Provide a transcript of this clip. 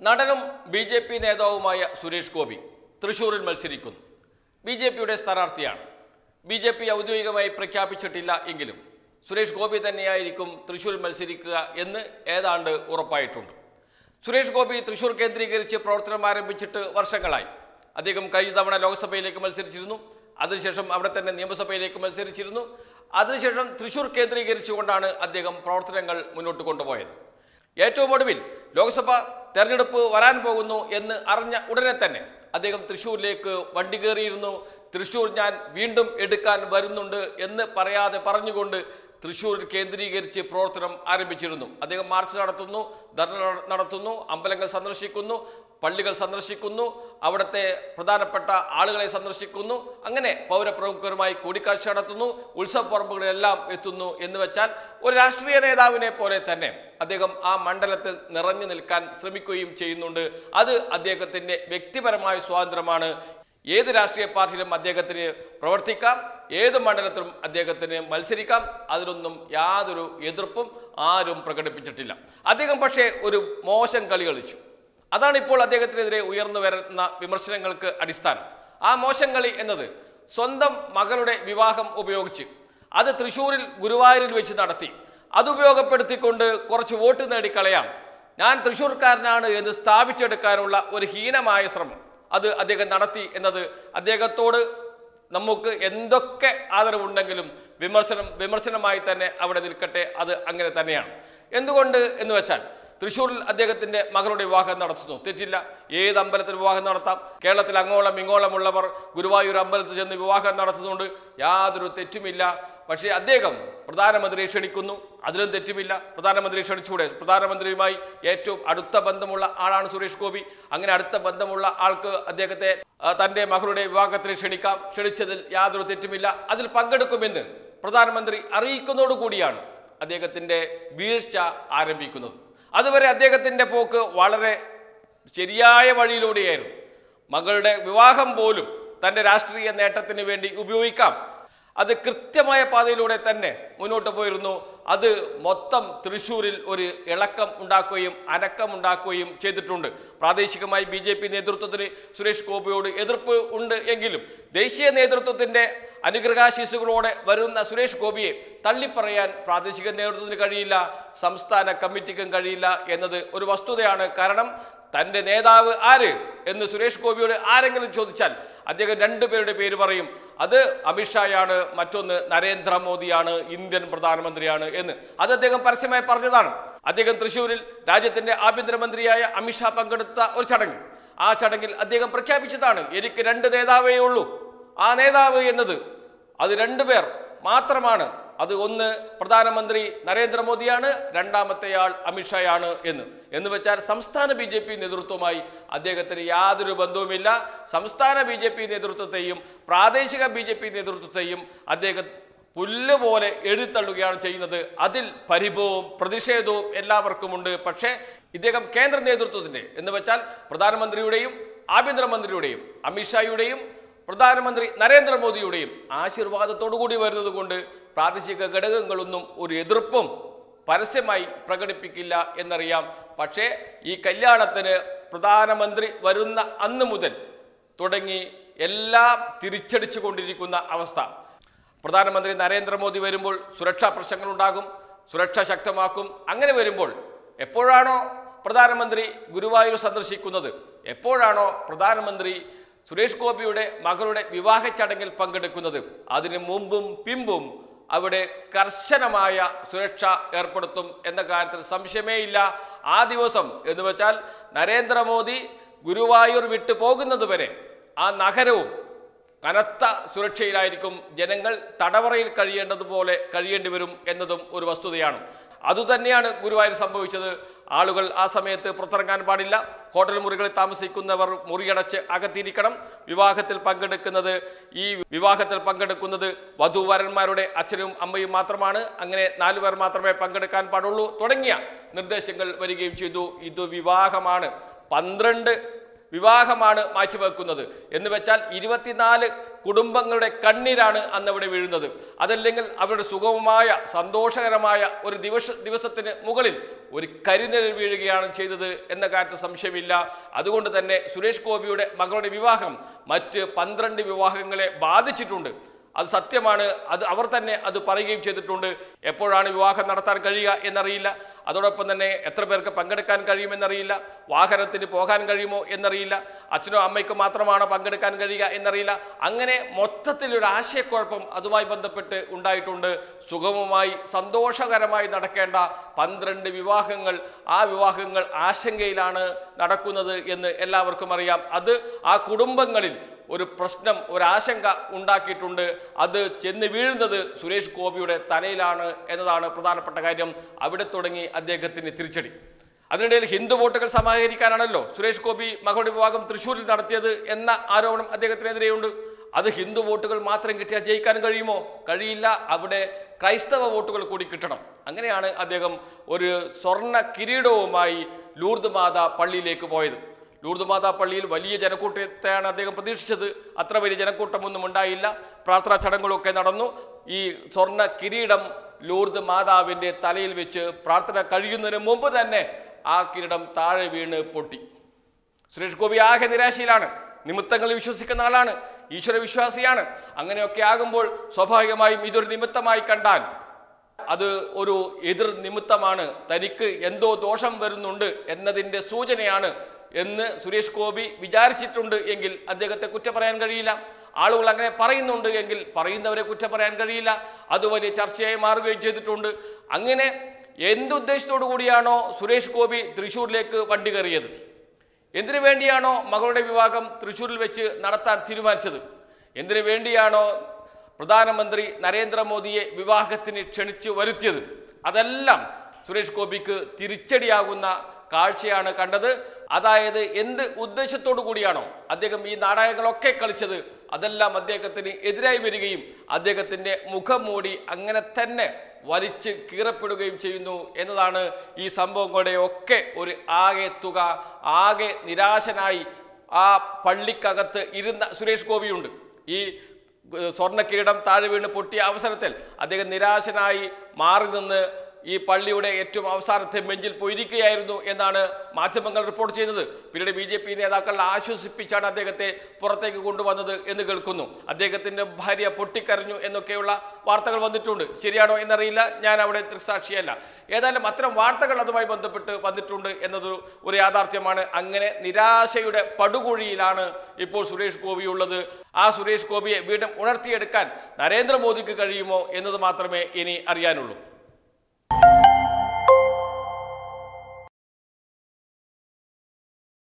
നടനും B J P നേതാവുമായ സുരേഷ് ഗോപി തൃശൂരിൽ മത്സരിക്കുന്നു. ബി ജെ പിയുടെ സ്ഥാനാർത്ഥിയാണ്. ബി ജെ പി ഔദ്യോഗികമായി പ്രഖ്യാപിച്ചിട്ടില്ല എങ്കിലും സുരേഷ് ഗോപി തന്നെയായിരിക്കും തൃശൂരിൽ മത്സരിക്കുക എന്ന് ഏതാണ്ട് ഉറപ്പായിട്ടുണ്ട്. സുരേഷ് ഗോപി തൃശൂർ കേന്ദ്രീകരിച്ച് പ്രവർത്തനം ആരംഭിച്ചിട്ട് വർഷങ്ങളായി. അദ്ദേഹം കഴിഞ്ഞ തവണ ലോക്സഭയിലേക്ക് മത്സരിച്ചിരുന്നു. അതിനുശേഷം അവിടെ തന്നെ നിയമസഭയിലേക്ക് മത്സരിച്ചിരുന്നു. അതിനുശേഷം തൃശൂർ കേന്ദ്രീകരിച്ചുകൊണ്ടാണ് അദ്ദേഹം പ്രവർത്തനങ്ങൾ മുന്നോട്ട് കൊണ്ടുപോയത്. ഏറ്റവും ഒടുവിൽ ലോക്സഭ തെരഞ്ഞെടുപ്പ് വരാൻ പോകുന്നു എന്ന് അറിഞ്ഞ ഉടനെ തന്നെ അദ്ദേഹം തൃശ്ശൂരിലേക്ക് വണ്ടി കയറിയിരുന്നു. തൃശ്ശൂർ ഞാൻ വീണ്ടും എടുക്കാൻ വരുന്നുണ്ട് എന്ന് പറയാതെ പറഞ്ഞുകൊണ്ട് തൃശ്ശൂർ കേന്ദ്രീകരിച്ച് പ്രവർത്തനം ആരംഭിച്ചിരുന്നു. അദ്ദേഹം മാർച്ച് നടത്തുന്നു ധർണ നടത്തുന്നു അമ്പലങ്ങൾ സന്ദർശിക്കുന്നു പള്ളികൾ സന്ദർശിക്കുന്നു അവിടുത്തെ പ്രധാനപ്പെട്ട ആളുകളെ സന്ദർശിക്കുന്നു അങ്ങനെ പൗരപ്രമുഖരുമായി കൂടിക്കാഴ്ച നടത്തുന്നു ഉത്സവ പറമ്പുകളിലെല്ലാം എത്തുന്നു എന്ന് വെച്ചാൽ ഒരു രാഷ്ട്രീയ നേതാവിനെ പോലെ തന്നെ അദ്ദേഹം ആ മണ്ഡലത്തിൽ നിറഞ്ഞു നിൽക്കാൻ ശ്രമിക്കുകയും ചെയ്യുന്നുണ്ട്. അത് അദ്ദേഹത്തിന്റെ വ്യക്തിപരമായ സ്വാതന്ത്ര്യമാണ്. ഏത് രാഷ്ട്രീയ പാർട്ടിയിലും അദ്ദേഹത്തിന് പ്രവർത്തിക്കാം. ഏത് മണ്ഡലത്തിലും അദ്ദേഹത്തിന് മത്സരിക്കാം. അതിലൊന്നും യാതൊരു എതിർപ്പും ആരും പ്രകടിപ്പിച്ചിട്ടില്ല. അദ്ദേഹം പക്ഷേ ഒരു മോശം കളി കളിച്ചു. അതാണ് ഇപ്പോൾ അദ്ദേഹത്തിനെതിരെ ഉയർന്നു വരുന്ന വിമർശനങ്ങൾക്ക് അടിസ്ഥാനം. ആ മോശം കളി എന്നത് സ്വന്തം മകളുടെ വിവാഹം ഉപയോഗിച്ച് അത് തൃശ്ശൂരിൽ ഗുരുവായൂരിൽ വെച്ച് നടത്തി. അതുപയോഗപ്പെടുത്തിക്കൊണ്ട് കുറച്ച് വോട്ട് നേടിക്കളയാം ഞാൻ തൃശ്ശൂർക്കാരനാണ് എന്ന് സ്ഥാപിച്ചെടുക്കാനുള്ള ഒരു ഹീനമായ ശ്രമം അത് അദ്ദേഹം നടത്തി എന്നത് അദ്ദേഹത്തോട് നമുക്ക് എന്തൊക്കെ ആദരവുണ്ടെങ്കിലും വിമർശനം വിമർശനമായി തന്നെ അവിടെ നിൽക്കട്ടെ അത് അങ്ങനെ തന്നെയാണ്. എന്തുകൊണ്ട് എന്ന് വെച്ചാൽ തൃശ്ശൂരിൽ അദ്ദേഹത്തിന്റെ മകളുടെ വിവാഹം നടത്തുന്നു. തെറ്റില്ല. ഏത് അമ്പലത്തിൽ വിവാഹം നടത്താം? കേരളത്തിൽ അങ്ങോളം ഇങ്ങോളമുള്ളവർ ഗുരുവായൂർ അമ്പലത്തിൽ ചെന്ന് വിവാഹം നടത്തുന്നുണ്ട്. യാതൊരു തെറ്റുമില്ല. പക്ഷേ അദ്ദേഹം പ്രധാനമന്ത്രിയെ ക്ഷണിക്കുന്നു. അതിലും തെറ്റുമില്ല. പ്രധാനമന്ത്രിയെ ക്ഷണിച്ചുകൂടെ? പ്രധാനമന്ത്രിയുമായി ഏറ്റവും അടുത്ത ബന്ധമുള്ള ആളാണ് സുരേഷ് ഗോപി. അങ്ങനെ അടുത്ത ബന്ധമുള്ള ആൾക്ക് അദ്ദേഹത്തെ തന്റെ മകളുടെ വിവാഹത്തിന് ക്ഷണിക്കാം. ക്ഷണിച്ചതിൽ യാതൊരു തെറ്റുമില്ല. അതിൽ പങ്കെടുക്കുമെന്ന് പ്രധാനമന്ത്രി അറിയിക്കുന്നതോടുകൂടിയാണ് അദ്ദേഹത്തിന്റെ വീഴ്ച ആരംഭിക്കുന്നത്. അതുവരെ അദ്ദേഹത്തിന്റെ പോക്ക് വളരെ ശരിയായ വഴിയിലൂടെയായിരുന്നു. മകളുടെ വിവാഹം പോലും തന്റെ രാഷ്ട്രീയ നേട്ടത്തിന് വേണ്ടി ഉപയോഗിക്കാം. അത് കൃത്യമായ പാതയിലൂടെ തന്നെ മുന്നോട്ട് പോയിരുന്നു. അത് മൊത്തം തൃശ്ശൂരിൽ ഒരു ഇളക്കം ഉണ്ടാക്കുകയും അനക്കം ഉണ്ടാക്കുകയും ചെയ്തിട്ടുണ്ട്. പ്രാദേശികമായി ബി ജെ പി നേതൃത്വത്തിന് സുരേഷ് ഗോപിയോട് എതിർപ്പ് ഉണ്ട് എങ്കിലും ദേശീയ നേതൃത്വത്തിന്റെ അനുഗ്രഹാശീസുകളോടെ വരുന്ന സുരേഷ് ഗോപിയെ തള്ളിപ്പറയാൻ പ്രാദേശിക നേതൃത്വത്തിന് കഴിയില്ല സംസ്ഥാന കമ്മിറ്റിക്കും കഴിയില്ല എന്നത് ഒരു വസ്തുതയാണ്. കാരണം തന്റെ നേതാവ് ആര് എന്ന് സുരേഷ് ഗോപിയോട് ആരെങ്കിലും ചോദിച്ചാൽ അദ്ദേഹം രണ്ടുപേരുടെ പേര് പറയും. അത് അമിത്ഷായാണ് മറ്റൊന്ന് നരേന്ദ്രമോദിയാണ് ഇന്ത്യൻ പ്രധാനമന്ത്രിയാണ് എന്ന്. അത് അദ്ദേഹം പരസ്യമായി പറഞ്ഞതാണ്. അദ്ദേഹം തൃശ്ശൂരിൽ രാജ്യത്തിന്റെ ആഭ്യന്തരമന്ത്രിയായ അമിത്ഷാ പങ്കെടുത്ത ഒരു ചടങ്ങ്. ആ ചടങ്ങിൽ അദ്ദേഹം പ്രഖ്യാപിച്ചതാണ് എനിക്ക് രണ്ട് നേതാവേ ഉള്ളൂ. ആ നേതാവ് എന്നത് അത് രണ്ടുപേർ മാത്രമാണ് അത് ഒന്ന് പ്രധാനമന്ത്രി നരേന്ദ്രമോദിയാണ് രണ്ടാമത്തെയാൾ അമിത്ഷായാണ് എന്ന്. എന്ന് വെച്ചാൽ സംസ്ഥാന ബി ജെ പി നേതൃത്വവുമായി അദ്ദേഹത്തിന് യാതൊരു ബന്ധവുമില്ല. സംസ്ഥാന ബി ജെ പി നേതൃത്വത്തെയും പ്രാദേശിക ബി ജെ പി നേതൃത്വത്തെയും അദ്ദേഹം പുല്ലുപോലെ എഴുത്തള്ളുകയാണ് ചെയ്യുന്നത്. അതിൽ പരിഭവവും പ്രതിഷേധവും എല്ലാവർക്കുമുണ്ട്. പക്ഷേ ഇദ്ദേഹം കേന്ദ്ര നേതൃത്വത്തിന്റെ എന്ന് വെച്ചാൽ പ്രധാനമന്ത്രിയുടെയും ആഭ്യന്തരമന്ത്രിയുടെയും അമിത്ഷായുടെയും പ്രധാനമന്ത്രി നരേന്ദ്രമോദിയുടെയും ആശീർവാദത്തോടു കൂടി വരുന്നത് കൊണ്ട് പ്രാദേശിക ഘടകങ്ങളൊന്നും ഒരു എതിർപ്പും പരസ്യമായി പ്രകടിപ്പിക്കില്ല എന്നറിയാം. പക്ഷേ ഈ കല്യാണത്തിന് പ്രധാനമന്ത്രി വരുന്ന അന്ന് മുതൽ തുടങ്ങി എല്ലാം തിരിച്ചടിച്ചു കൊണ്ടിരിക്കുന്ന അവസ്ഥ. പ്രധാനമന്ത്രി നരേന്ദ്രമോദി വരുമ്പോൾ സുരക്ഷാ പ്രശ്നങ്ങളുണ്ടാകും സുരക്ഷ ശക്തമാക്കും. അങ്ങനെ വരുമ്പോൾ എപ്പോഴാണോ പ്രധാനമന്ത്രി ഗുരുവായൂർ സന്ദർശിക്കുന്നത്? എപ്പോഴാണോ പ്രധാനമന്ത്രി സുരേഷ് ഗോപിയുടെ മകളുടെ വിവാഹ ചടങ്ങിൽ പങ്കെടുക്കുന്നത്? അതിനു മുമ്പും പിമ്പും അവിടെ കർശനമായ സുരക്ഷ ഏർപ്പെടുത്തും എന്ന കാര്യത്തിൽ സംശയമേ ഇല്ല ആ ദിവസം എന്ന് വെച്ചാൽ നരേന്ദ്രമോദി ഗുരുവായൂർ വിട്ടു പോകുന്നതുവരെ ആ നഗരവും കനത്ത സുരക്ഷയിലായിരിക്കും ജനങ്ങൾ തടവറയിൽ കഴിയേണ്ടതുപോലെ കഴിയേണ്ടി വരും എന്നതും ഒരു വസ്തുതയാണ്. അതുതന്നെയാണ് ഗുരുവായൂർ സംഭവിച്ചത്. ആളുകൾ ആ സമയത്ത് പുറത്തിറങ്ങാൻ പാടില്ല. ഹോട്ടൽ മുറികളിൽ താമസിക്കുന്നവർ മുറിയടച്ച് അകത്തിരിക്കണം. വിവാഹത്തിൽ പങ്കെടുക്കുന്നത് ഈ വിവാഹത്തിൽ പങ്കെടുക്കുന്നത് വധുവരന്മാരുടെ അച്ഛനും അമ്മയും മാത്രമാണ്. അങ്ങനെ നാലു പേർ മാത്രമേ പങ്കെടുക്കാൻ പാടുള്ളൂ. തുടങ്ങിയ നിർദ്ദേശങ്ങൾ വരികയും ചെയ്തു. ഇത് വിവാഹമാണ്. പന്ത്രണ്ട് വിവാഹമാണ് മാറ്റിവെക്കുന്നത്. എന്ന് വെച്ചാൽ ഇരുപത്തിനാല് കുടുംബങ്ങളുടെ കണ്ണീരാണ് അന്ന് അവിടെ വീഴുന്നത്. അതല്ലെങ്കിൽ അവരുടെ സുഗമമായ സന്തോഷകരമായ ഒരു ദിവസ ദിവസത്തിന് മുകളിൽ ഒരു കരിനിഴൽ വീഴുകയാണ് ചെയ്തത് എന്ന കാര്യത്തിൽ സംശയമില്ല. അതുകൊണ്ട് തന്നെ സുരേഷ് ഗോപിയുടെ മകളുടെ വിവാഹം മറ്റ് പന്ത്രണ്ട് വിവാഹങ്ങളെ ബാധിച്ചിട്ടുണ്ട്. അത് സത്യമാണ്. അത് അവർ തന്നെ അത് പറയുകയും ചെയ്തിട്ടുണ്ട്. എപ്പോഴാണ് വിവാഹം നടത്താൻ കഴിയുക എന്നറിയില്ല. അതോടൊപ്പം തന്നെ എത്ര പേർക്ക് പങ്കെടുക്കാൻ കഴിയുമെന്നറിയില്ല. വാഹനത്തിന് പോകാൻ കഴിയുമോ എന്നറിയില്ല. അച്ഛനോ അമ്മയ്ക്കോ മാത്രമാണോ പങ്കെടുക്കാൻ കഴിയുക എന്നറിയില്ല. അങ്ങനെ മൊത്തത്തിലൊരു ആശയക്കുഴപ്പം അതുമായി ബന്ധപ്പെട്ട് ഉണ്ടായിട്ടുണ്ട്. സുഗമമായി സന്തോഷകരമായി നടക്കേണ്ട പന്ത്രണ്ട് വിവാഹങ്ങൾ ആ വിവാഹങ്ങൾ ആശങ്കയിലാണ് നടക്കുന്നത് എന്ന് എല്ലാവർക്കും അറിയാം. അത് ആ കുടുംബങ്ങളിൽ ഒരു പ്രശ്നം ഒരാശങ്ക ഉണ്ടാക്കിയിട്ടുണ്ട്. അത് ചെന്ന് വീഴുന്നത് സുരേഷ് ഗോപിയുടെ തലയിലാണ് എന്നതാണ് പ്രധാനപ്പെട്ട കാര്യം. അവിടെ തുടങ്ങി അദ്ദേഹത്തിന് തിരിച്ചടി. അതിനിടയിൽ ഹിന്ദു വോട്ടുകൾ സമാഹരിക്കാനാണല്ലോ സുരേഷ് ഗോപി മകളുടെ വിഭാഗം തൃശ്ശൂരിൽ നടത്തിയത് എന്ന ആരോപണം അദ്ദേഹത്തിനെതിരെയുണ്ട്. അത് ഹിന്ദു വോട്ടുകൾ മാത്രം കിട്ടിയാൽ ജയിക്കാൻ കഴിയുമോ? കഴിയില്ല. അവിടെ ക്രൈസ്തവ വോട്ടുകൾ കൂടി കിട്ടണം. അങ്ങനെയാണ് അദ്ദേഹം ഒരു സ്വർണ കിരീടവുമായി ലൂർദ് മാതാ പള്ളിയിലേക്ക് പോയത്. ലൂർദ് മാതാ പള്ളിയിൽ വലിയ ജനക്കൂട്ടത്തെയാണ് അദ്ദേഹം പ്രതീക്ഷിച്ചത്. അത്ര വലിയ ജനക്കൂട്ടമൊന്നും ഉണ്ടായില്ല. പ്രാർത്ഥനാ ചടങ്ങുകളൊക്കെ നടന്നു. ഈ സ്വർണ കിരീടം ലൂർദ് മാതാവിന്റെ തലയിൽ വെച്ച് പ്രാർത്ഥന കഴിയുന്നതിന് മുമ്പ് തന്നെ ആ കിരീടം താഴെ വീണ് പൊട്ടി. സുരേഷ് ഗോപി ആകെ നിരാശയിലാണ്. നിമിത്തങ്ങളിൽ വിശ്വസിക്കുന്ന ആളാണ്. ഈശ്വര വിശ്വാസിയാണ്. അങ്ങനെയൊക്കെ ആകുമ്പോൾ സ്വാഭാവികമായും ഇതൊരു നിമിത്തമായി കണ്ടാൽ അത് ഒരു എതിർ നിമിത്തമാണ്. തനിക്ക് എന്തോ ദോഷം വരുന്നുണ്ട് എന്നതിന്റെ സൂചനയാണ് എന്ന് സുരേഷ് ഗോപി വിചാരിച്ചിട്ടുണ്ട് എങ്കിൽ അദ്ദേഹത്തെ കുറ്റം പറയാൻ കഴിയില്ല. ആളുകൾ അങ്ങനെ പറയുന്നുണ്ട് എങ്കിൽ പറയുന്നവരെ കുറ്റം പറയാൻ കഴിയില്ല. അത് വലിയ ചർച്ചയായി മാറുകയും ചെയ്തിട്ടുണ്ട്. അങ്ങനെ എന്തുദ്ദേശത്തോടു കൂടിയാണോ സുരേഷ് ഗോപി തൃശ്ശൂരിലേക്ക് വണ്ടി കയറിയത്? എന്തിനു വേണ്ടിയാണോ മകളുടെ വിവാഹം തൃശ്ശൂരിൽ വെച്ച് നടത്താൻ തീരുമാനിച്ചത്? എന്തിനു വേണ്ടിയാണോ പ്രധാനമന്ത്രി നരേന്ദ്രമോദിയെ വിവാഹത്തിന് ക്ഷണിച്ചു വരുത്തിയത്? അതെല്ലാം സുരേഷ് ഗോപിക്ക് തിരിച്ചടിയാകുന്ന കാഴ്ചയാണ് കണ്ടത്. അതായത് എന്ത് ഉദ്ദേശത്തോടു കൂടിയാണോ അദ്ദേഹം ഈ നാടകങ്ങളൊക്കെ കളിച്ചത് അതെല്ലാം അദ്ദേഹത്തിന് എതിരായി വരികയും അദ്ദേഹത്തിന്റെ മുഖം മൂടി അങ്ങനെ തന്നെ വലിച്ച് കീറപ്പെടുകയും ചെയ്യുന്നു എന്നതാണ് ഈ സംഭവങ്ങളുടെ ഒക്കെ ഒരു ആകെ തുക ആകെ നിരാശനായി ആ പള്ളിക്കകത്ത് ഇരുന്ന സുരേഷ് ഗോപിയുണ്ട്. ഈ സ്വർണ കിരീടം താഴെ വീണ് പൊട്ടിയ അവസരത്തിൽ അദ്ദേഹം നിരാശനായി മാറി നിന്ന് ഈ പള്ളിയുടെ ഏറ്റവും അവസാനത്തെ ബെഞ്ചിൽ പോയിരിക്കുകയായിരുന്നു എന്നാണ് മാധ്യമങ്ങൾ റിപ്പോർട്ട് ചെയ്യുന്നത്. പിന്നീട് ബി ജെ പി നേതാക്കൾ ആശ്വസിപ്പിച്ചാണ് അദ്ദേഹത്തെ പുറത്തേക്ക് കൊണ്ടുവന്നത് എന്ന് കേൾക്കുന്നു. അദ്ദേഹത്തിന്റെ ഭാര്യ പൊട്ടിക്കരഞ്ഞു എന്നൊക്കെയുള്ള വാർത്തകൾ വന്നിട്ടുണ്ട്. ശരിയാണോ എന്നറിയില്ല. ഞാൻ അവിടെ ദൃക്സാക്ഷിയല്ല. ഏതായാലും അത്തരം വാർത്തകൾ അതുമായി ബന്ധപ്പെട്ട് വന്നിട്ടുണ്ട് എന്നത് ഒരു യാഥാർത്ഥ്യമാണ്. അങ്ങനെ നിരാശയുടെ പടുകുഴിയിലാണ് ഇപ്പോൾ സുരേഷ് ഗോപി ഉള്ളത്. ആ സുരേഷ് ഗോപിയെ വീണ്ടും ഉണർത്തിയെടുക്കാൻ നരേന്ദ്രമോദിക്ക് കഴിയുമോ എന്നത് മാത്രമേ ഇനി അറിയാനുള്ളൂ.